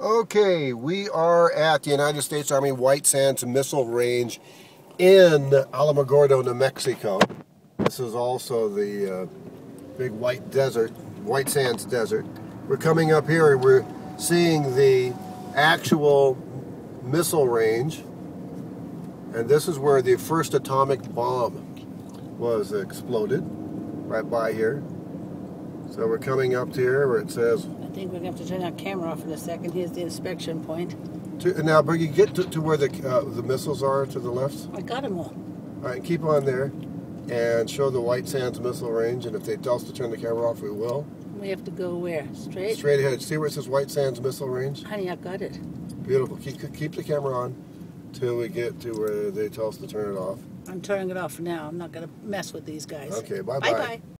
Okay, we are at the United States Army White Sands Missile Range in Alamogordo, New Mexico. This is also the uh, big white desert, White Sands Desert. We're coming up here and we're seeing the actual missile range. And this is where the first atomic bomb was exploded, right by here. So we're coming up to here where it says I think we're going to have to turn our camera off in a second. Here's the inspection point. To, now, but you get to, to where the uh, the missiles are to the left. I got them all. All right, keep on there, and show the White Sands missile range. And if they tell us to turn the camera off, we will. We have to go where? Straight? Straight ahead. See where it says White Sands missile range? Honey, I got it. Beautiful. Keep keep the camera on till we get to where they tell us to turn it off. I'm turning it off now. I'm not going to mess with these guys. Okay. Bye bye. Bye-bye.